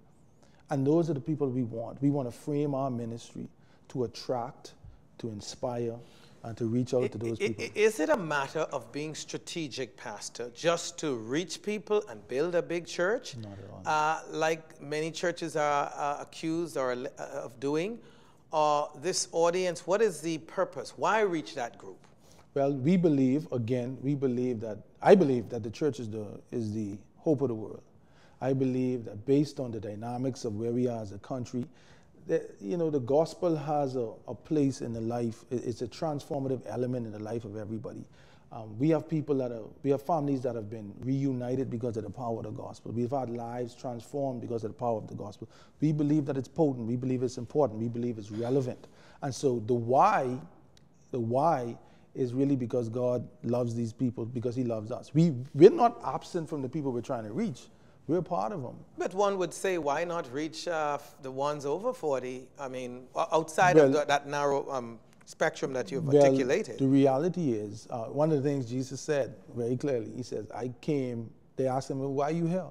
And those are the people we want. We want to frame our ministry to attract, to inspire, and to reach out to those I- people. Is it a matter of being strategic, Pastor, just to reach people and build a big church? Not at all. Uh, like many churches are uh, accused or uh, of doing? Or this audience, what is the purpose? Why reach that group? Well, we believe, again, we believe that, I believe that the church is the, is the hope of the world. I believe that based on the dynamics of where we are as a country, that, you know, the gospel has a, a place in the life, it's a transformative element in the life of everybody. Um, we have people that are, we have families that have been reunited because of the power of the gospel. We've had lives transformed because of the power of the gospel. We believe that it's potent. We believe it's important. We believe it's relevant. And so the why, the why is really because God loves these people, because He loves us. We, we're not absent from the people we're trying to reach. We're part of them. But one would say, why not reach uh, the ones over 40? I mean, outside Well- of the, that narrow um, spectrum that you've Well, articulated. The reality is, uh, one of the things Jesus said very clearly, He says, I came, they asked him, well, why are you here?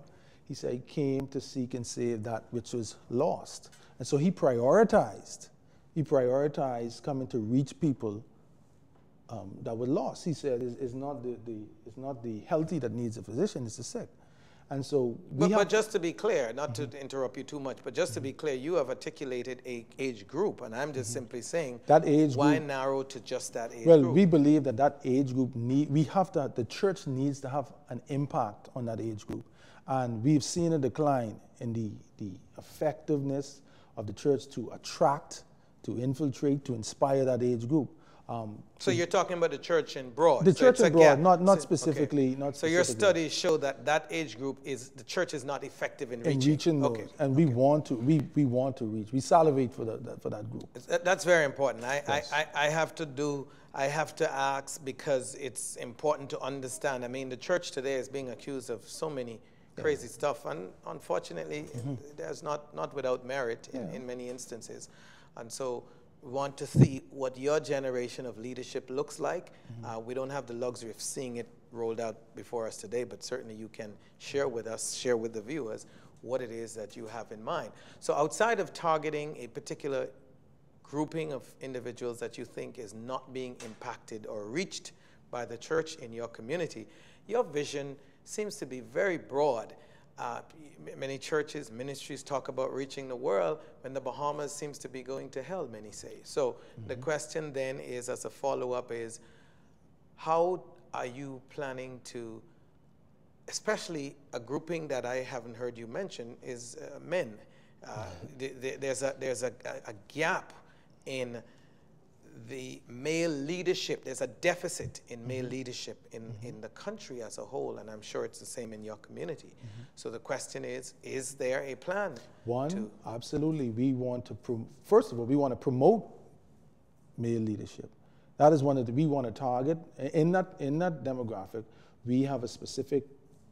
He said, I came to seek and save that which was lost. And so he prioritized, he prioritized coming to reach people um, that were lost. He said, it's, it's, not the, the, it's not the healthy that needs a physician, it's the sick. And so we But, but just to be clear, not to interrupt you too much, but just to be clear, you have articulated a age group, and I'm just simply saying Mm-hmm. That age why group- narrow to just that age Well, group? Well, we believe that that age group need, we have to, the church needs to have an impact on that age group. And we've seen a decline in the, the effectiveness of the church to attract, to infiltrate, to inspire that age group. Um, so you're talking about the church in broad. The So church in broad, gap. not- not So- specifically- not So your studies show that that age group is the church is not effective in in reaching. reaching those, Okay. and we want to, we, we want to reach, we salivate for that, for that group. That's very important. I, Yes. I, I, I have to do, I have to ask because it's important to understand. I mean, the church today is being accused of so many crazy stuff, and unfortunately, there's not, not without merit in. Yeah. in many instances. And so want to see what your generation of leadership looks like. Mm-hmm. Uh, we don't have the luxury of seeing it rolled out before us today, but certainly you can share with us, share with the viewers what it is that you have in mind. So outside of targeting a particular grouping of individuals that you think is not being impacted or reached by the church in your community, your vision seems to be very broad. Uh, many churches, ministries talk about reaching the world when the Bahamas seems to be going to hell, many say. So the question then is, as a follow up, is how are you planning to, especially a grouping that I haven't heard you mention is uh, men. Uh, th- th- there's a, there's a, a a gap in the male leadership. There's a deficit in male mm-hmm. leadership in, mm-hmm. in the country as a whole, and I'm sure it's the same in your community. Mm-hmm. So the question is, is there a plan? One, absolutely. We want to, prom- first of all, we want to promote male leadership. That is one that we want to target. In that, in that demographic, we have a specific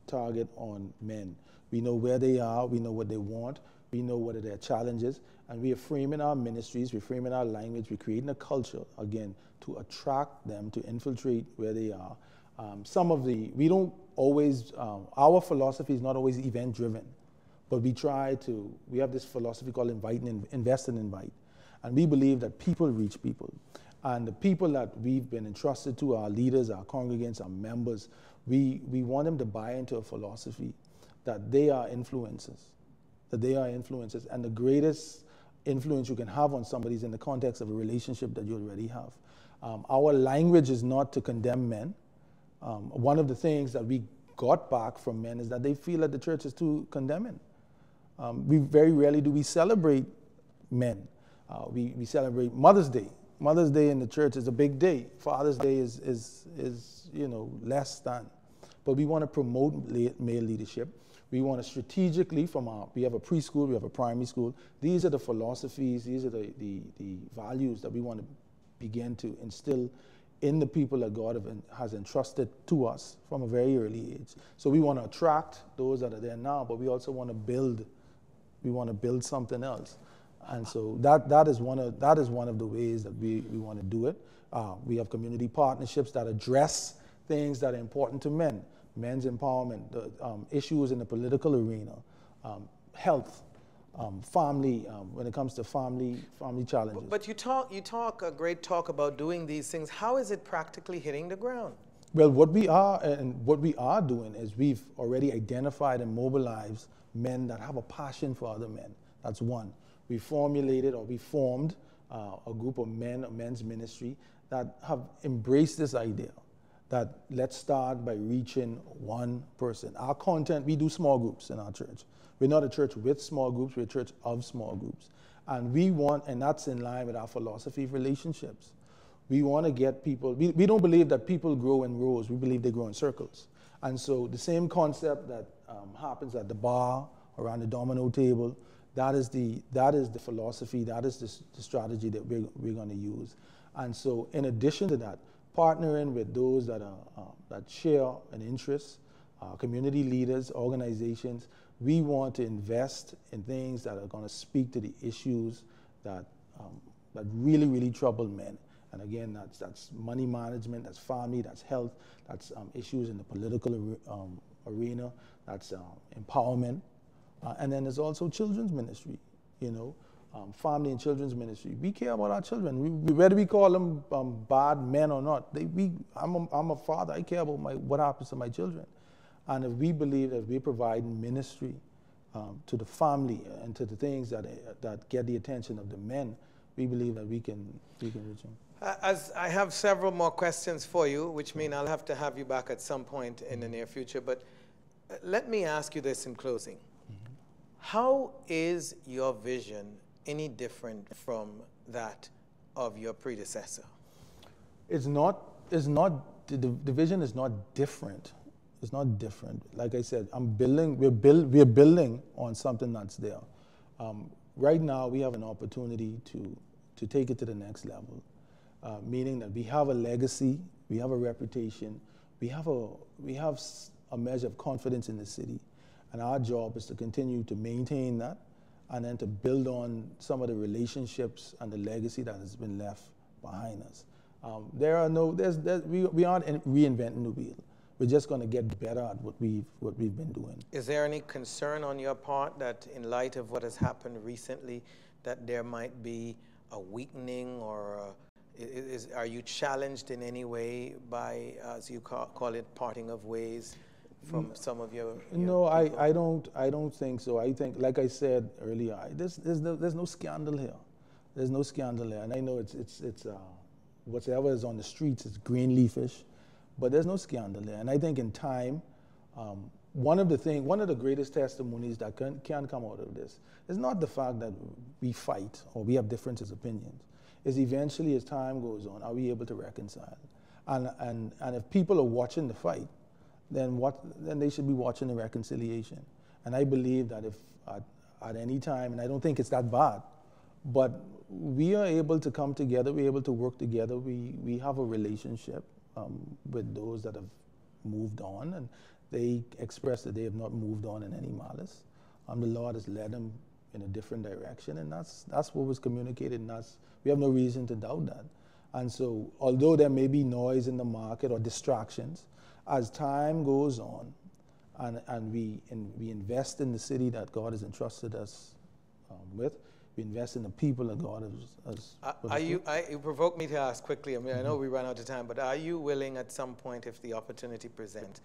target on men. We know where they are, we know what they want, we know what are their challenges, and we are framing our ministries, we're framing our language, we're creating a culture, again, to attract them, to infiltrate where they are. Um, some of the, we don't always, um, our philosophy is not always event driven. But we try to, we have this philosophy called invite and invest and invite. And we believe that people reach people. And the people that we've been entrusted to, our leaders, our congregants, our members, we, we want them to buy into a philosophy that they are influencers, that they are influencers. And the greatest influence you can have on somebody is in the context of a relationship that you already have. Um, our language is not to condemn men. Um, one of the things that we got back from men is that they feel that the church is too condemning. Um, we very rarely do we celebrate men. Uh, we, we celebrate Mother's Day. Mother's Day in the church is a big day. Father's Day is, is, is you know, less than. But we want to promote male leadership. We want to strategically from our, we have a preschool, we have a primary school. These are the philosophies, these are the, the, the values that we want to begin to instill in the people that God has entrusted to us from a very early age. So we want to attract those that are there now, but we also want to build, we want to build something else. And so that, that, is, one of, that is one of the ways that we, we want to do it. Uh, we have community partnerships that address things that are important to men, men's empowerment, the um, issues in the political arena, um, health, um, family, um, when it comes to family, family challenges. But you talk, you talk a great talk about doing these things. How is it practically hitting the ground? Well, what we are and what we are doing is we've already identified and mobilized men that have a passion for other men. That's one. We formulated or we formed uh, a group of men, a men's ministry that have embraced this idea that let's start by reaching one person. Our content, we do small groups in our church. We're not a church with small groups, we're a church of small groups. And we want, and that's in line with our philosophy of relationships. We want to get people, we, we don't believe that people grow in rows, we believe they grow in circles. And so the same concept that um, happens at the bar, around the domino table, that is the, that is the philosophy, that is the, the strategy that we're, we're going to use. And so, in addition to that, partnering with those that, are, uh, that share an interest, uh, community leaders, organizations, we want to invest in things that are going to speak to the issues that, um, that really, really trouble men. And again, that's, that's money management, that's family, that's health, that's um, issues in the political um, arena, that's uh, empowerment. Uh, and then there's also children's ministry, you know, um, family and children's ministry. We care about our children. We, we, whether we call them um, bad men or not, they, we, I'm, a, I'm a father. I care about my, what happens to my children. And if we believe that we provide ministry um, to the family and to the things that, that get the attention of the men, we believe that we can, we can reach them. As I have several more questions for you, which mean I'll have to have you back at some point in the near future. But uh, let me ask you this in closing. Mm-hmm. How is your vision any different from that of your predecessor? It's not, it's not the, the vision is not different. It's not different. Like I said, I'm building, we're, build, we're building on something that's there. Um, right now, we have an opportunity to, to take it to the next level, uh, meaning that we have a legacy, we have a reputation, we have a, we have a measure of confidence in the city, and our job is to continue to maintain that and then to build on some of the relationships and the legacy that has been left behind us. Um, there are no, there's, there's, we, we aren't reinventing the wheel. We're just going to get better at what we've, what we've been doing. Is there any concern on your part that, in light of what has happened recently, that there might be a weakening or a, is, are you challenged in any way by, as you call, call it, parting of ways from mm. some of your, your no I, I don't i don't think so i think like i said earlier I, there's, there's, no, there's no scandal here there's no scandal here and i know it's it's it's uh, whatever is on the streets is green leafish but there's no scandal there. And I think in time, um, one of the thing, one of the greatest testimonies that can, can come out of this is not the fact that we fight or we have differences of opinions. Is eventually, as time goes on, are we able to reconcile? And, and, and if people are watching the fight, then, what, then they should be watching the reconciliation. And I believe that if at, at any time, and I don't think it's that bad, but we are able to come together, we're able to work together, we, we have a relationship, um, with those that have moved on, and they express that they have not moved on in any malice. Um, the Lord has led them in a different direction, and that's that's what was communicated, and that's we have no reason to doubt that. And so, although there may be noise in the market or distractions, as time goes on, and, and we and we invest in the city that God has entrusted us um, with, we invest in the people that God has. has uh, are you, I, you provoke me to ask quickly. I mean, mm-hmm. I know we run out of time, but are you willing at some point, if the opportunity presents,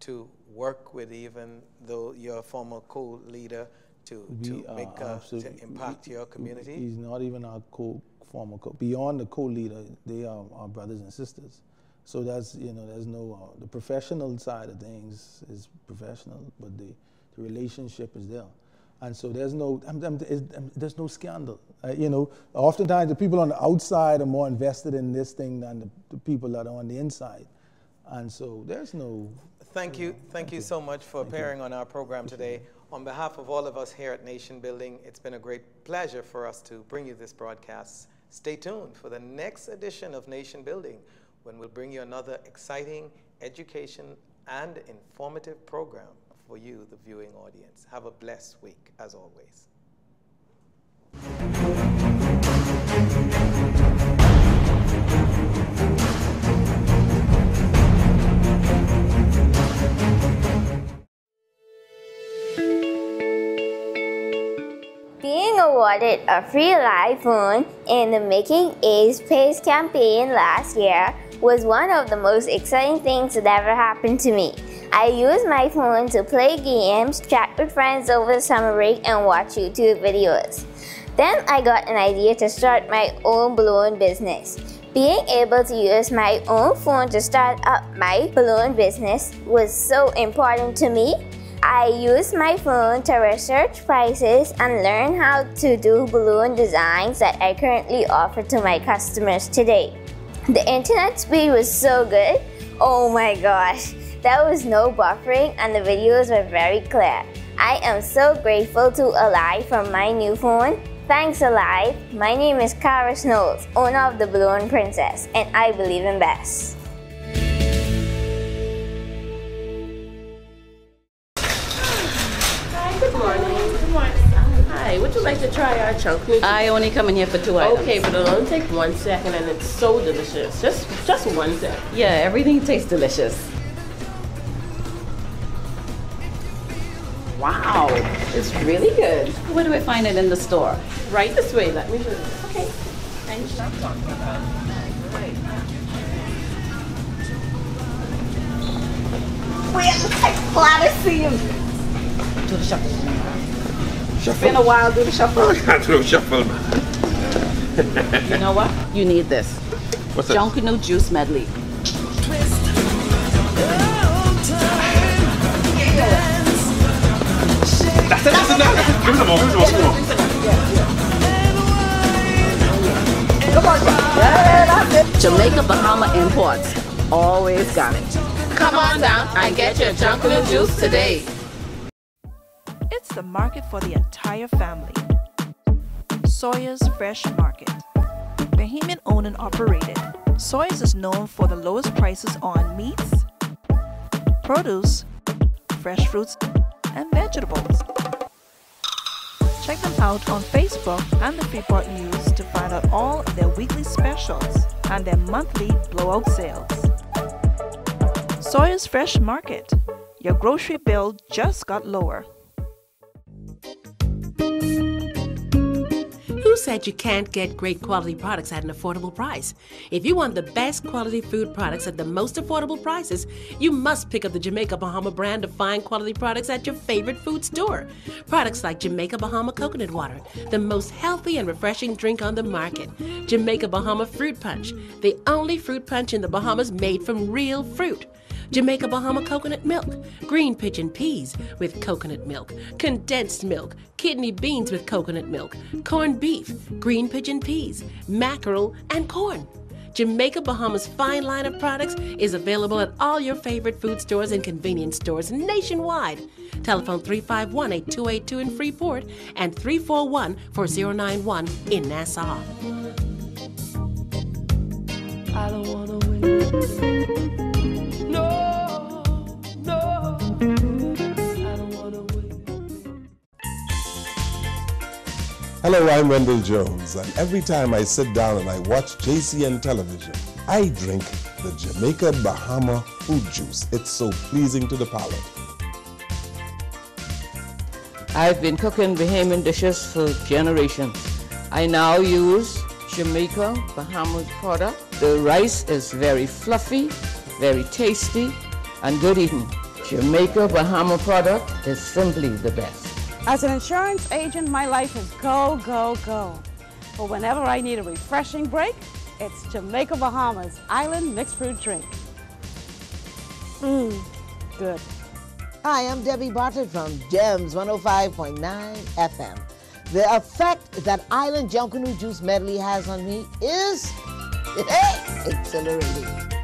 to work with even though your former co-leader to, to make uh, to impact your community? He's not even our co former co. Beyond the co-leader, they are our brothers and sisters. So that's you know, there's no uh, the professional side of things is professional, but the the relationship is there. And so there's no, um, um, um, there's no scandal. Uh, you know, oftentimes the people on the outside are more invested in this thing than the, the people that are on the inside. And so there's no. Thank you. Thank you so much for appearing on our program today. On behalf of all of us here at Nation Building, it's been a great pleasure for us to bring you this broadcast. Stay tuned for the next edition of Nation Building when we'll bring you another exciting education and informative program for you, the viewing audience. Have a blessed week, as always. Awarded a free iPhone in the Making A's Pays campaign last year was one of the most exciting things that ever happened to me. I used my phone to play games, chat with friends over the summer break, and watch YouTube videos. Then I got an idea to start my own balloon business. Being able to use my own phone to start up my balloon business was so important to me. I use my phone to research prices and learn how to do balloon designs that I currently offer to my customers today. The internet speed was so good. Oh my gosh, there was no buffering and the videos were very clear. I am so grateful to Aliv for my new phone. Thanks Aliv. My name is Kara Snows, owner of the Balloon Princess, and I believe in best. Chunk noodles? I only come in here for two items. Okay, but it'll only take one second and it's so delicious. Just just one second. Yeah, everything tastes delicious. Wow, it's really good. Where do I find it in the store? Right this way, let me show you. Okay. Thank you. We're glad to see you. Do the shuffle. Shuffle. Been a while, do the shuffle. I can't do shuffle, man. You know what? You need this. What's that? Junkanoo Juice Medley. That's it, that's it, that's it. Give me some more, give me some more, give me some more. Come on, yeah, that's it. Jamaica Bahama Imports. Always got it. Come on down and get your Junkanoo juice today. It's the market for the entire family. Sawyer's Fresh Market. Bahamian owned and operated, Sawyer's is known for the lowest prices on meats, produce, fresh fruits, and vegetables. Check them out on Facebook and the Freeport News to find out all of their weekly specials and their monthly blowout sales. Sawyer's Fresh Market. Your grocery bill just got lower. Said you can't get great quality products at an affordable price? If you want the best quality food products at the most affordable prices, you must pick up the Jamaica Bahama brand of fine quality products at your favorite food store. Products like Jamaica Bahama coconut water, the most healthy and refreshing drink on the market. Jamaica Bahama fruit punch, the only fruit punch in the Bahamas made from real fruit. Jamaica Bahama coconut milk, green pigeon peas with coconut milk, condensed milk, kidney beans with coconut milk, corned beef, green pigeon peas, mackerel, and corn. Jamaica Bahamas fine line of products is available at all your favorite food stores and convenience stores nationwide. Telephone 351 8282 in Freeport and 341 4091 in Nassau. Hello, I'm Wendell Jones, and every time I sit down and I watch JCN television, I drink the Jamaica Bahama fruit juice. It's so pleasing to the palate. I've been cooking Bahamian dishes for generations. I now use Jamaica Bahamas product. The rice is very fluffy, very tasty, and good eating. Jamaica Bahama product is simply the best. As an insurance agent, my life is go, go, go. But whenever I need a refreshing break, it's Jamaica Bahamas Island Mixed Fruit Drink. Mmm, good. Hi, I'm Debbie Bartlett from GEMS 105.9 FM. The effect that Island Junkanoo Juice medley has on me is exhilarating.